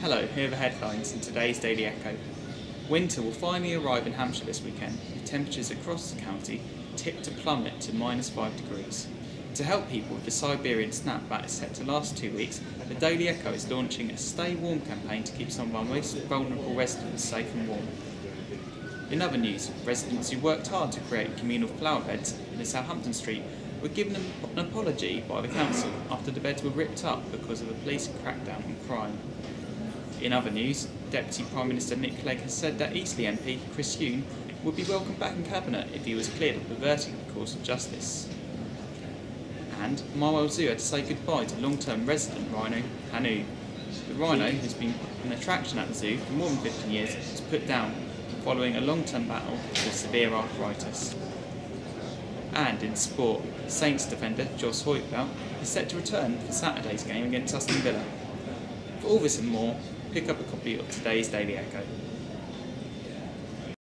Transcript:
Hello, here are the headlines in today's Daily Echo. Winter will finally arrive in Hampshire this weekend, with temperatures across the county tipped to plummet to minus 5 degrees. To help people with the Siberian snapback set to last two weeks, the Daily Echo is launching a Stay Warm campaign to keep some of our most vulnerable residents safe and warm. In other news, residents who worked hard to create communal flower beds in Southampton Street were given an apology by the council after the beds were ripped up because of a police crackdown on crime. In other news, Deputy Prime Minister Nick Clegg has said that Eastleigh MP Chris Huhne would be welcomed back in Cabinet if he was cleared of perverting the course of justice. And Marwell Zoo had to say goodbye to long-term resident rhino Hanu. The rhino, who's been an attraction at the zoo for more than 15 years, was put down following a long-term battle with severe arthritis. And in sport, Saints defender Jos Hooiveld is set to return for Saturday's game against Aston Villa. For all this and more, pick up a copy of today's Daily Echo.